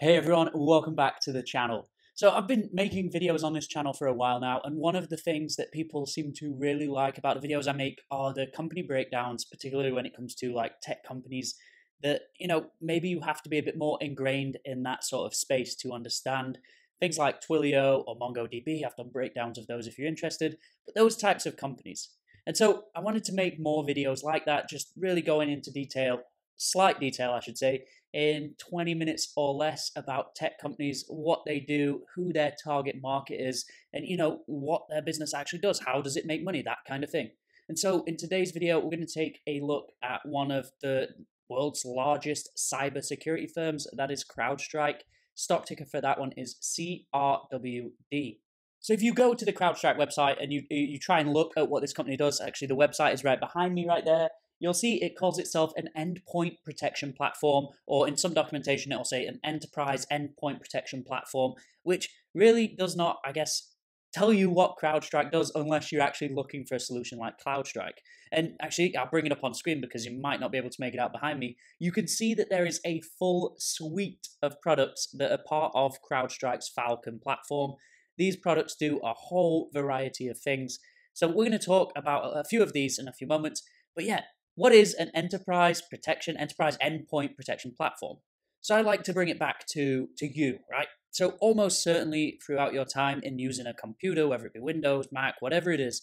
Hey everyone, welcome back to the channel. So I've been making videos on this channel for a while now, and one of the things that people seem to really like about the videos I make are the company breakdowns, particularly when it comes to like tech companies that, you know, maybe you have to be a bit more ingrained in that sort of space to understand. Things like Twilio or MongoDB, I've done breakdowns of those if you're interested, but those types of companies. And so I wanted to make more videos like that, just really going into detail, slight detail, I should say, in 20 minutes or less about tech companies, what they do, who their target market is, and you know what their business actually does. How does it make money? That kind of thing. And so in today's video, we're going to take a look at one of the world's largest cybersecurity firms, that is CrowdStrike. Stock ticker for that one is CRWD. So if you go to the CrowdStrike website and you you try and look at what this company does, actually the website is right behind me right there you'll see it calls itself an endpoint protection platform, or in some documentation, it'll say an enterprise endpoint protection platform, which really does not, I guess, tell you what CrowdStrike does unless you're actually looking for a solution like CrowdStrike. And actually, I'll bring it up on screen because you might not be able to make it out behind me. You can see that there is a full suite of products that are part of CrowdStrike's Falcon platform. These products do a whole variety of things. So we're going to talk about a few of these in a few moments. But yeah, what is an enterprise protection, enterprise endpoint protection platform? So I like to bring it back to, to you, right? So almost certainly throughout your time in using a computer, whether it be Windows, Mac, whatever it is,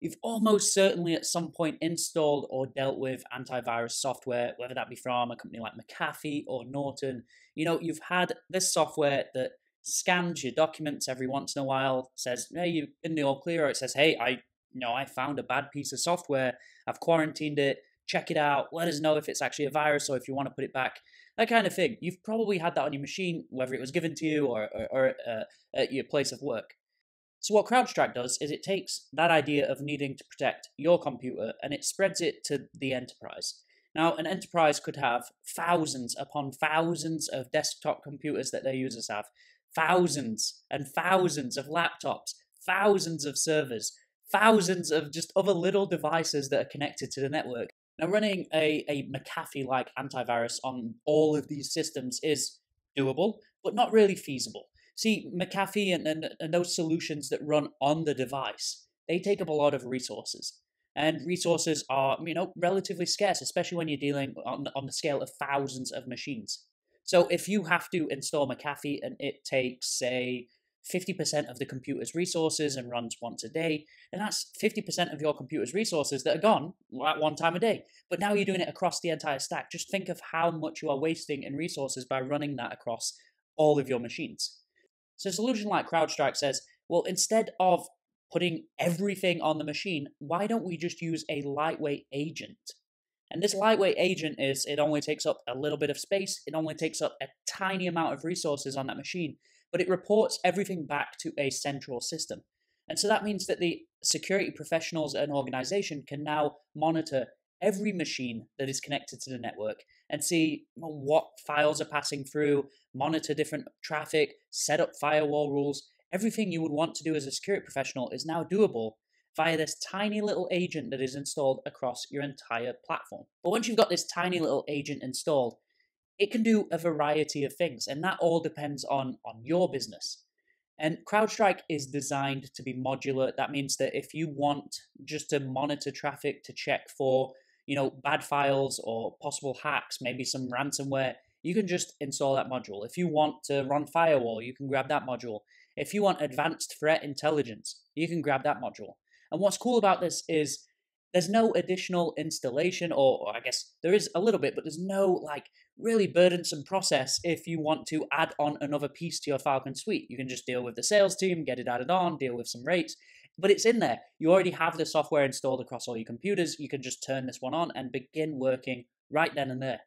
you've almost certainly at some point installed or dealt with antivirus software, whether that be from a company like McAfee or Norton. You know, you've had this software that scans your documents every once in a while, says, hey, you've been the all clear, or it says, hey, I you know, I found a bad piece of software, I've quarantined it, check it out, let us know if it's actually a virus or if you want to put it back, that kind of thing. You've probably had that on your machine, whether it was given to you or, or, or uh, at your place of work. So, what CrowdStrike does is it takes that idea of needing to protect your computer and it spreads it to the enterprise. Now, an enterprise could have thousands upon thousands of desktop computers that their users have, thousands and thousands of laptops, thousands of servers, thousands of just other little devices that are connected to the network. Now, running a, a McAfee like antivirus on all of these systems is doable, but not really feasible. See, McAfee and, and, and those solutions that run on the device, they take up a lot of resources. And resources are, you know, relatively scarce, especially when you're dealing on, on the scale of thousands of machines. So if you have to install McAfee and it takes, say, 50% of the computer's resources and runs once a day. And that's 50% of your computer's resources that are gone at one time a day. But now you're doing it across the entire stack. Just think of how much you are wasting in resources by running that across all of your machines. So a solution like CrowdStrike says, well, instead of putting everything on the machine, why don't we just use a lightweight agent? And this lightweight agent is, it only takes up a little bit of space, it only takes up a tiny amount of resources on that machine, but it reports everything back to a central system. And so that means that the security professionals at an organization can now monitor every machine that is connected to the network and see what files are passing through, monitor different traffic, set up firewall rules. Everything you would want to do as a security professional is now doable via this tiny little agent that is installed across your entire platform. But once you've got this tiny little agent installed, it can do a variety of things, and that all depends on, on your business. And CrowdStrike is designed to be modular. That means that if you want just to monitor traffic to check for, you know, bad files or possible hacks, maybe some ransomware, you can just install that module. If you want to run firewall, you can grab that module. If you want advanced threat intelligence, you can grab that module. And what's cool about this is there's no additional installation, or, or, I guess there is a little bit, but there's no like really burdensome process if you want to add on another piece to your Falcon suite. You can just deal with the sales team, get it added on, deal with some rates, but it's in there. You already have the software installed across all your computers. You can just turn this one on and begin working right then and there.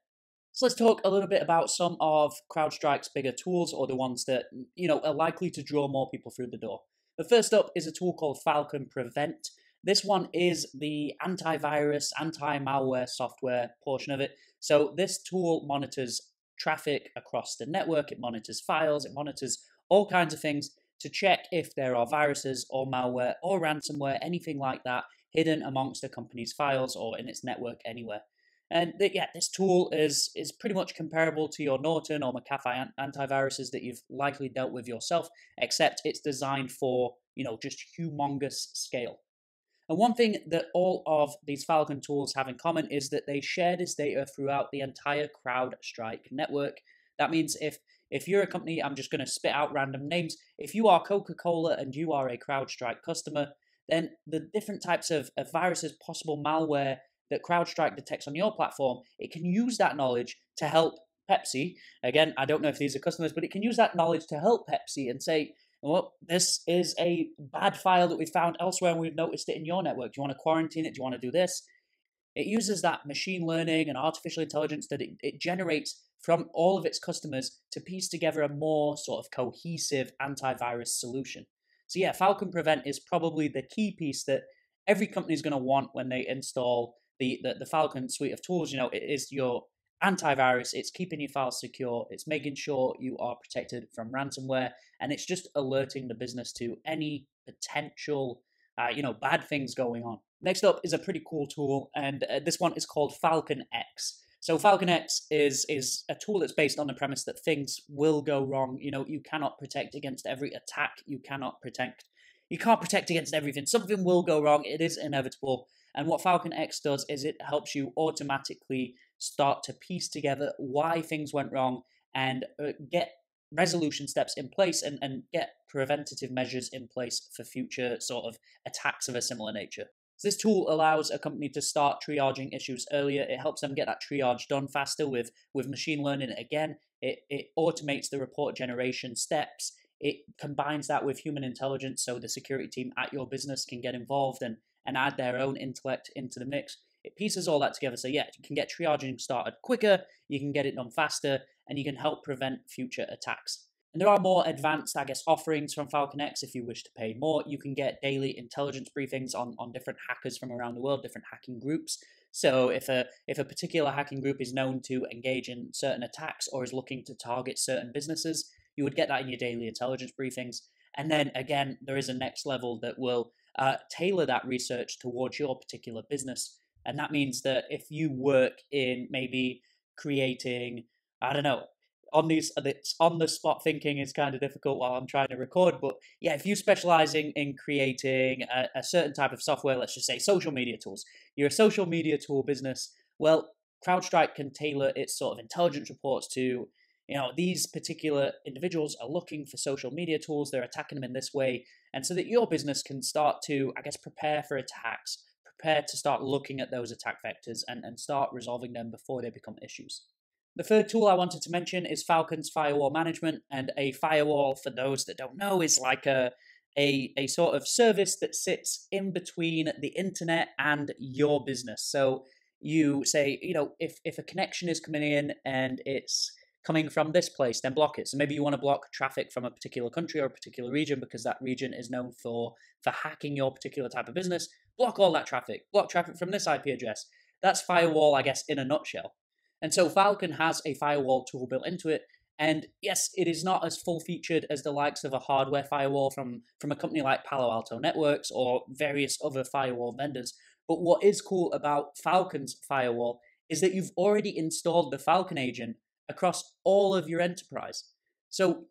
So let's talk a little bit about some of CrowdStrike's bigger tools or the ones that you know are likely to draw more people through the door. The first up is a tool called Falcon Prevent. This one is the antivirus, anti malware software portion of it. So, this tool monitors traffic across the network, it monitors files, it monitors all kinds of things to check if there are viruses or malware or ransomware, anything like that, hidden amongst the company's files or in its network anywhere. And th- yeah, this tool is is pretty much comparable to your Norton or McAfee antiviruses that you've likely dealt with yourself, except it's designed for you know just humongous scale. And one thing that all of these Falcon tools have in common is that they share this data throughout the entire CrowdStrike network. That means if if you're a company, I'm just going to spit out random names. If you are Coca-Cola and you are a CrowdStrike customer, then the different types of, of viruses, possible malware that CrowdStrike detects on your platform, it can use that knowledge to help Pepsi. Again, I don't know if these are customers, but it can use that knowledge to help Pepsi and say, well, this is a bad file that we found elsewhere and we've noticed it in your network. Do you want to quarantine it? Do you want to do this? It uses that machine learning and artificial intelligence that it, it generates from all of its customers to piece together a more sort of cohesive antivirus solution. So, yeah, Falcon Prevent is probably the key piece that every company is going to want when they install the, the, the Falcon suite of tools. You know, it is your antivirus, it's keeping your files secure, it's making sure you are protected from ransomware, and it's just alerting the business to any potential, uh, you know, bad things going on. Next up is a pretty cool tool, and uh, this one is called Falcon X. So Falcon X is is a tool that's based on the premise that things will go wrong. You know, you cannot protect against every attack. You cannot protect. You can't protect against everything. Something will go wrong. It is inevitable. And what Falcon X does is it helps you automatically start to piece together why things went wrong and uh, get resolution steps in place and, and get preventative measures in place for future sort of attacks of a similar nature. So this tool allows a company to start triaging issues earlier. It helps them get that triage done faster with, with machine learning. Again, it, it automates the report generation steps. It combines that with human intelligence so the security team at your business can get involved and, and add their own intellect into the mix. It pieces all that together so, yeah, you can get triaging started quicker, you can get it done faster, and you can help prevent future attacks. And there are more advanced, I guess, offerings from Falcon X if you wish to pay more. You can get daily intelligence briefings on, on different hackers from around the world, different hacking groups. So if a if a particular hacking group is known to engage in certain attacks or is looking to target certain businesses, you would get that in your daily intelligence briefings. And then again, there is a next level that will uh, tailor that research towards your particular business. And that means that if you work in maybe creating, I don't know, on these uh, it's on the spot thinking is kind of difficult while I'm trying to record. But yeah, if you specialize in, in creating a, a certain type of software, let's just say social media tools, you're a social media tool business. Well, CrowdStrike can tailor its sort of intelligence reports to, you know, these particular individuals are looking for social media tools. They're attacking them in this way, and so that your business can start to, I guess, prepare for attacks, prepare to start looking at those attack vectors and, and start resolving them before they become issues. The third tool I wanted to mention is Falcon's Firewall Management, and a firewall, for those that don't know, is like a a, a sort of service that sits in between the internet and your business. So you say, you know, if, if a connection is coming in and it's coming from this place, then block it. So maybe you want to block traffic from a particular country or a particular region because that region is known for for hacking your particular type of business. Block all that traffic. Block traffic from this IP address. That's firewall, I guess, in a nutshell. And so Falcon has a firewall tool built into it. And yes, it is not as full featured as the likes of a hardware firewall from, from a company like Palo Alto Networks or various other firewall vendors. But what is cool about Falcon's firewall is that you've already installed the Falcon agent across all of your enterprise. So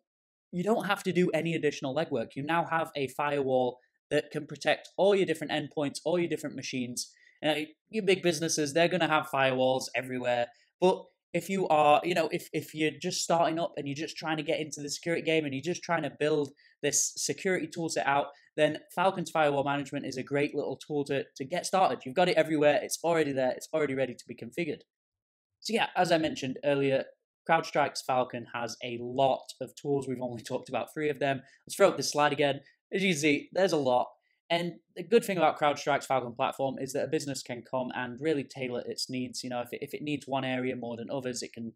you don't have to do any additional legwork. You now have a firewall that can protect all your different endpoints, all your different machines. You your big businesses, they're going to have firewalls everywhere. But if you are, you know, if, if you're just starting up and you're just trying to get into the security game and you're just trying to build this security toolset out, then Falcon's Firewall Management is a great little tool to, to get started. You've got it everywhere, it's already there, it's already ready to be configured. So, yeah, as I mentioned earlier, CrowdStrike's Falcon has a lot of tools. We've only talked about three of them. Let's throw up this slide again. As you can see, there's a lot. And the good thing about CrowdStrike's Falcon platform is that a business can come and really tailor its needs. You know, if it, if it needs one area more than others, it can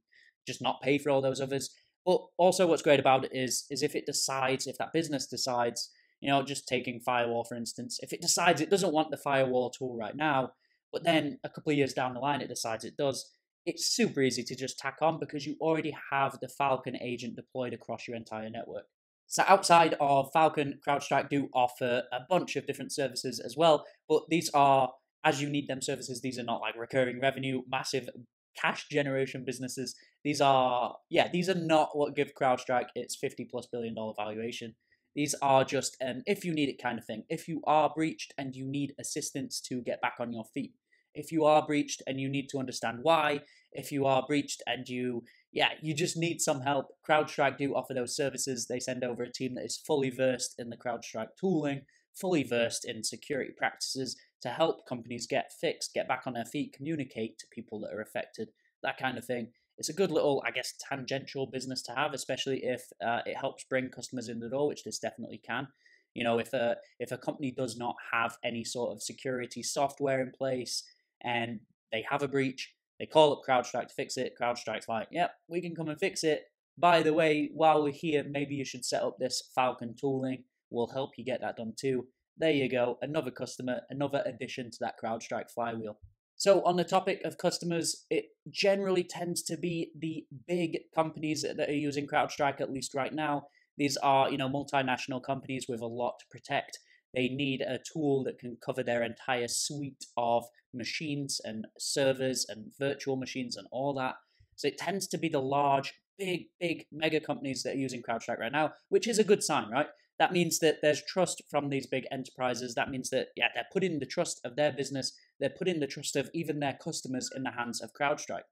just not pay for all those others. But also, what's great about it is is if it decides, if that business decides, you know, just taking firewall for instance, if it decides it doesn't want the firewall tool right now, but then a couple of years down the line it decides it does, it's super easy to just tack on because you already have the Falcon agent deployed across your entire network. So outside of Falcon, CrowdStrike do offer a bunch of different services as well, but these are as you need them services. These are not like recurring revenue, massive cash generation businesses. These are, yeah, these are not what give CrowdStrike its 50 plus billion dollar valuation. These are just an if you need it kind of thing. If you are breached and you need assistance to get back on your feet, if you are breached and you need to understand why, if you are breached and you, yeah, you just need some help, CrowdStrike do offer those services. They send over a team that is fully versed in the CrowdStrike tooling, fully versed in security practices to help companies get fixed, get back on their feet, communicate to people that are affected, that kind of thing it's a good little, I guess, tangential business to have, especially if uh, it helps bring customers in the door, which this definitely can. You know, if a if a company does not have any sort of security software in place and they have a breach, they call up CrowdStrike to fix it. CrowdStrike's like, "Yep, we can come and fix it." By the way, while we're here, maybe you should set up this Falcon tooling. We'll help you get that done too. There you go, another customer, another addition to that CrowdStrike flywheel. So, on the topic of customers, it generally tends to be the big companies that are using CrowdStrike, at least right now. These are, you know, multinational companies with a lot to protect. They need a tool that can cover their entire suite of machines and servers and virtual machines and all that. So it tends to be the large, big, big mega companies that are using CrowdStrike right now, which is a good sign, right? That means that there's trust from these big enterprises. That means that, yeah, they're putting the trust of their business, they're putting the trust of even their customers in the hands of CrowdStrike.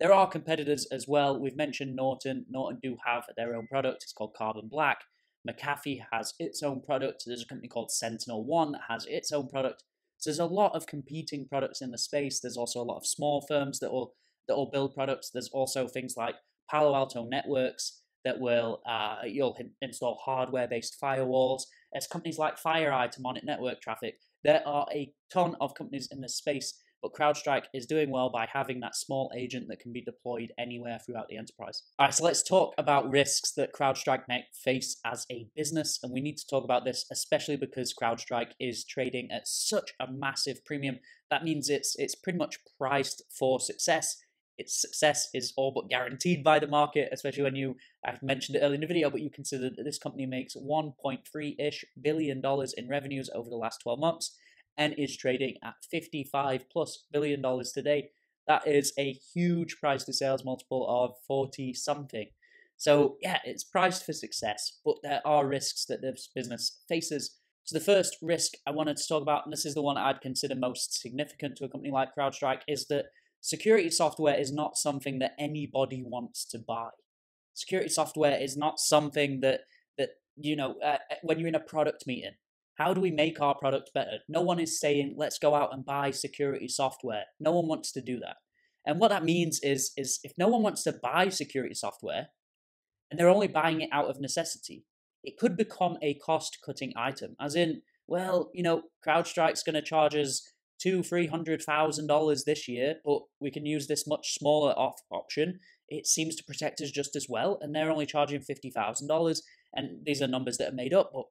There are competitors as well. We've mentioned Norton. Norton do have their own product. It's called Carbon Black. McAfee has its own product. There's a company called Sentinel One that has its own product. So there's a lot of competing products in the space. There's also a lot of small firms that will that will build products. There's also things like Palo Alto Networks that will uh, you'll install hardware-based firewalls. There's companies like FireEye to monitor network traffic. There are a ton of companies in this space, but CrowdStrike is doing well by having that small agent that can be deployed anywhere throughout the enterprise. All right, so let's talk about risks that CrowdStrike may face as a business, and we need to talk about this especially because CrowdStrike is trading at such a massive premium. That means it's it's pretty much priced for success its success is all but guaranteed by the market, especially when you, I've mentioned it earlier in the video, but you consider that this company makes 1.3-ish billion dollars in revenues over the last 12 months and is trading at 55 plus billion dollars today. That is a huge price to sales multiple of 40 something. So yeah, it's priced for success, but there are risks that this business faces. So the first risk I wanted to talk about, and this is the one I'd consider most significant to a company like CrowdStrike, is that security software is not something that anybody wants to buy. Security software is not something that that you know uh, uh, when you're in a product meeting. How do we make our product better? No one is saying let's go out and buy security software. No one wants to do that. And what that means is is if no one wants to buy security software and they're only buying it out of necessity, it could become a cost cutting item. As in, well, you know, CrowdStrike's going to charge us two, three hundred thousand dollars this year, but we can use this much smaller off option. It seems to protect us just as well, and they're only charging fifty thousand dollars. And these are numbers that are made up, but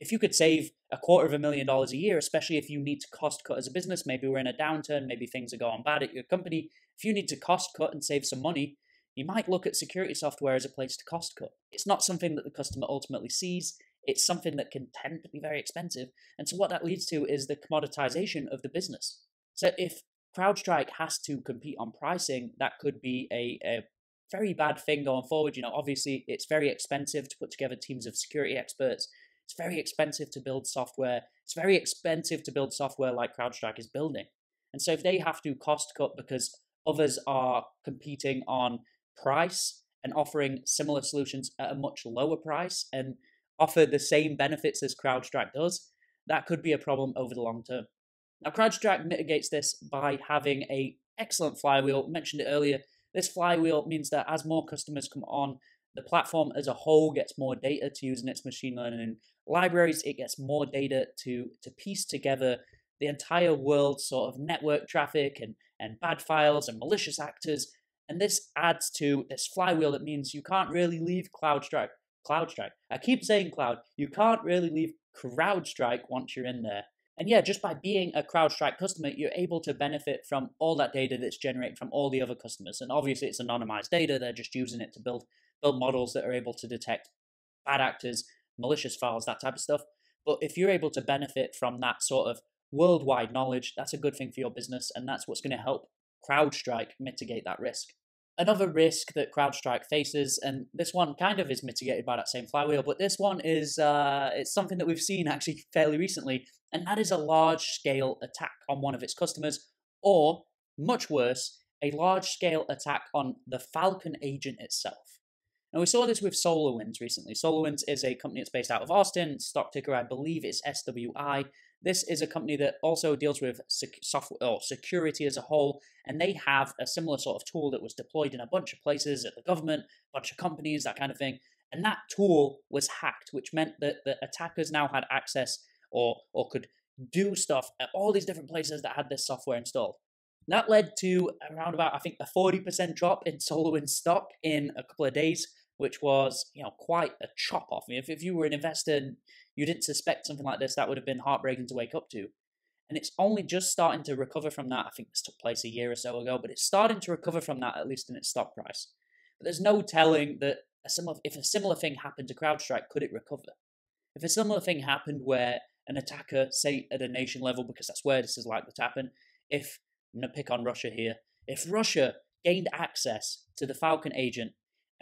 if you could save a quarter of a million dollars a year, especially if you need to cost cut as a business, maybe we're in a downturn, maybe things are going bad at your company. If you need to cost cut and save some money, you might look at security software as a place to cost cut. It's not something that the customer ultimately sees it's something that can tend to be very expensive. And so what that leads to is the commoditization of the business. So if CrowdStrike has to compete on pricing, that could be a, a very bad thing going forward. You know, obviously it's very expensive to put together teams of security experts. It's very expensive to build software. It's very expensive to build software like CrowdStrike is building. And so if they have to cost cut because others are competing on price and offering similar solutions at a much lower price and offer the same benefits as CrowdStrike does, that could be a problem over the long term. Now, CrowdStrike mitigates this by having a excellent flywheel. mentioned it earlier. This flywheel means that as more customers come on, the platform as a whole gets more data to use in its machine learning libraries. It gets more data to to piece together the entire world sort of network traffic and and bad files and malicious actors. And this adds to this flywheel that means you can't really leave CloudStrike CloudStrike. I keep saying cloud. You can't really leave CrowdStrike once you're in there. And yeah, just by being a CrowdStrike customer, you're able to benefit from all that data that's generated from all the other customers. And obviously, it's anonymized data. They're just using it to build build models that are able to detect bad actors, malicious files, that type of stuff. But if you're able to benefit from that sort of worldwide knowledge. That's a good thing for your business, and that's what's going to help CrowdStrike mitigate that risk. Another risk that CrowdStrike faces, and this one kind of is mitigated by that same flywheel, but this one is uh, it's something that we've seen actually fairly recently, and that is a large scale attack on one of its customers, or much worse, a large scale attack on the Falcon agent itself. Now, we saw this with SolarWinds recently. SolarWinds is a company that's based out of Austin. Stock ticker, I believe, is SWI. This is a company that also deals with sec- software or security as a whole, and they have a similar sort of tool that was deployed in a bunch of places at the government, a bunch of companies, that kind of thing. And that tool was hacked, which meant that the attackers now had access or or could do stuff at all these different places that had this software installed. That led to around about, I think, a 40% drop in SolarWinds stock in a couple of days, which was, you know, quite a chop off. I mean, if, if you were an investor and you didn't suspect something like this, that would have been heartbreaking to wake up to. And it's only just starting to recover from that. I think this took place a year or so ago, but it's starting to recover from that, at least in its stock price. But there's no telling that a similar, if a similar thing happened to CrowdStrike, could it recover? If a similar thing happened where an attacker, say at a nation level, because that's where this is likely to happen, if I'm going to pick on Russia here. If Russia gained access to the Falcon agent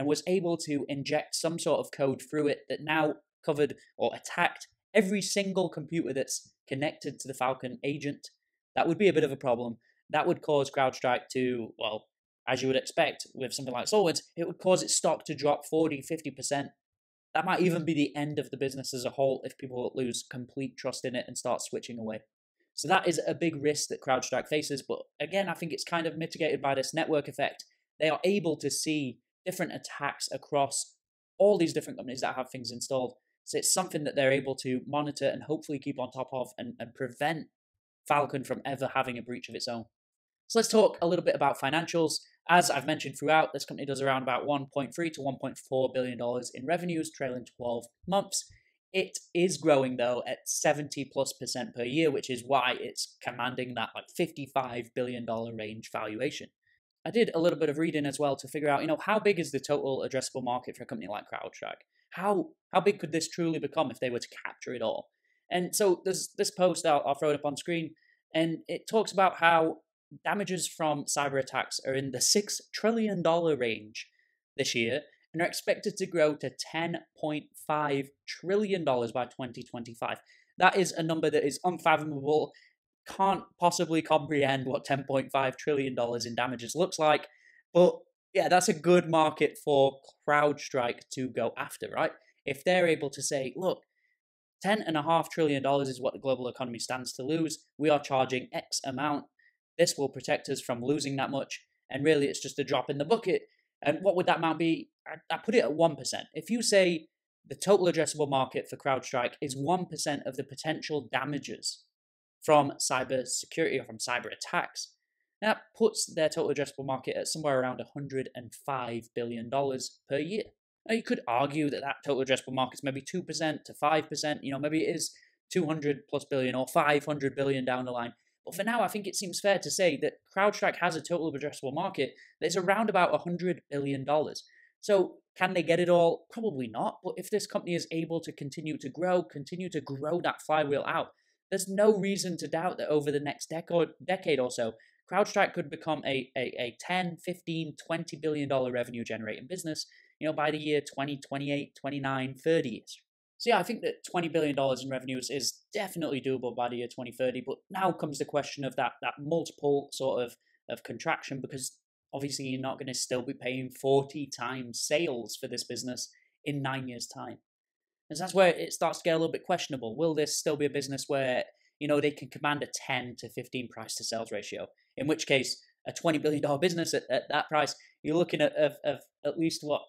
and was able to inject some sort of code through it that now covered or attacked every single computer that's connected to the Falcon agent, that would be a bit of a problem. That would cause CrowdStrike to, well, as you would expect with something like SolarWinds, it would cause its stock to drop 40, 50%. That might even be the end of the business as a whole if people lose complete trust in it and start switching away. So that is a big risk that CrowdStrike faces. But again, I think it's kind of mitigated by this network effect. They are able to see different attacks across all these different companies that have things installed. So it's something that they're able to monitor and hopefully keep on top of and, and prevent Falcon from ever having a breach of its own. So let's talk a little bit about financials. As I've mentioned throughout, this company does around about 1.3 to 1.4 billion dollars in revenues, trailing 12 months. It is growing though at 70 plus percent per year, which is why it's commanding that like 55 billion dollar range valuation. I did a little bit of reading as well to figure out, you know, how big is the total addressable market for a company like CrowdStrike? How how big could this truly become if they were to capture it all? And so there's this post I'll, I'll throw it up on screen, and it talks about how damages from cyber attacks are in the six trillion dollar range this year, and are expected to grow to $10.5 trillion by 2025. That is a number that is unfathomable. Can't possibly comprehend what $10.5 trillion in damages looks like. But yeah, that's a good market for CrowdStrike to go after, right? If they're able to say, look, $10.5 trillion is what the global economy stands to lose. We are charging X amount. This will protect us from losing that much. And really, it's just a drop in the bucket. And what would that amount be? I, I put it at 1%. If you say the total addressable market for CrowdStrike is 1% of the potential damages from cyber security or from cyber attacks, that puts their total addressable market at somewhere around $105 billion per year. Now, you could argue that that total addressable market is maybe 2% to 5%, you know, maybe it is 200 plus billion or 500 billion down the line. But for now, I think it seems fair to say that CrowdStrike has a total addressable market that's around about $100 billion. So can they get it all? Probably not. But if this company is able to continue to grow, continue to grow that flywheel out, there's no reason to doubt that over the next decade, decade or so, CrowdStrike could become a, a, a 10, 15, 20 billion dollar revenue generating business, you know, by the year 2028, 29, 30 years. So yeah, I think that twenty billion dollars in revenues is definitely doable by the year twenty thirty. But now comes the question of that that multiple sort of of contraction because obviously you're not going to still be paying forty times sales for this business in nine years' time. So that's where it starts to get a little bit questionable. Will this still be a business where you know they can command a ten to fifteen price to sales ratio? In which case, a twenty billion dollar business at, at that price, you're looking at of, of at least what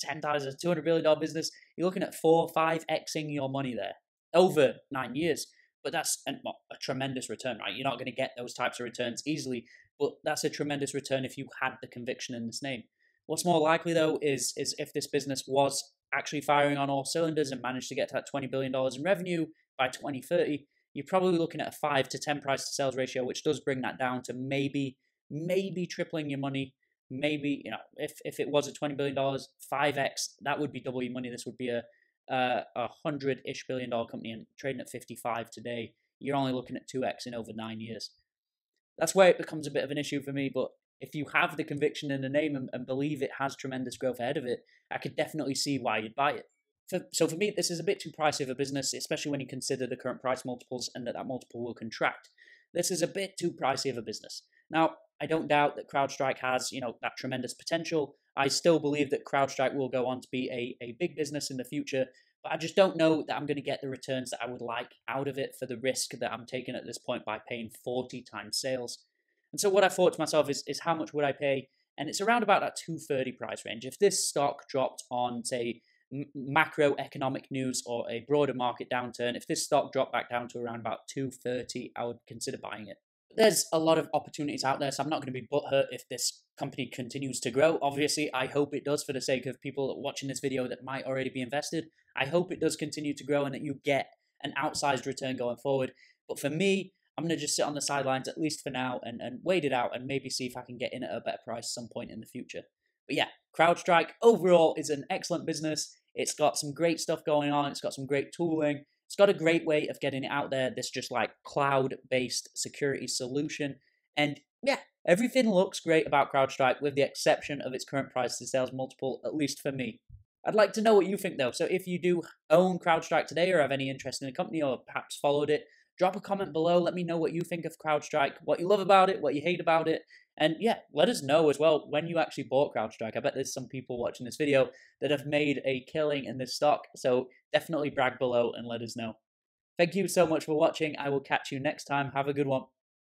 10 times a $200 billion business, you're looking at four, five Xing your money there over nine years. But that's a, a tremendous return, right? You're not going to get those types of returns easily, but that's a tremendous return if you had the conviction in this name. What's more likely, though, is, is if this business was actually firing on all cylinders and managed to get to that $20 billion in revenue by 2030, you're probably looking at a 5 to 10 price to sales ratio, which does bring that down to maybe, maybe tripling your money maybe you know if if it was a twenty billion dollars, five x, that would be double your money. This would be a a hundred ish billion dollar company and trading at fifty five today. you're only looking at 2x in over nine years. That's where it becomes a bit of an issue for me, but if you have the conviction in the name and, and believe it has tremendous growth ahead of it, I could definitely see why you'd buy it. For, so for me, this is a bit too pricey of a business, especially when you consider the current price multiples and that that multiple will contract. This is a bit too pricey of a business. Now, I don't doubt that CrowdStrike has, you know, that tremendous potential. I still believe that CrowdStrike will go on to be a, a big business in the future, but I just don't know that I'm going to get the returns that I would like out of it for the risk that I'm taking at this point by paying 40 times sales. And so what I thought to myself is, is how much would I pay? And it's around about that 230 price range. If this stock dropped on, say, macroeconomic news or a broader market downturn, if this stock dropped back down to around about 230, I would consider buying it there's a lot of opportunities out there, so I'm not going to be butthurt if this company continues to grow. Obviously, I hope it does for the sake of people watching this video that might already be invested. I hope it does continue to grow and that you get an outsized return going forward. But for me, I'm going to just sit on the sidelines, at least for now, and, and wait it out and maybe see if I can get in at a better price some point in the future. But yeah, CrowdStrike overall is an excellent business. It's got some great stuff going on. It's got some great tooling. It's got a great way of getting it out there. This just like cloud based security solution. And yeah, everything looks great about CrowdStrike with the exception of its current price to sales multiple, at least for me. I'd like to know what you think though. So if you do own CrowdStrike today or have any interest in the company or perhaps followed it, drop a comment mm-hmm. below. Let me know what you think of CrowdStrike, what you love about it, what you hate about it. And yeah, let us know as well when you actually bought CrowdStrike. I bet there's some people watching this video that have made a killing in this stock. So definitely brag below and let us know. Thank you so much for watching. I will catch you next time. Have a good one.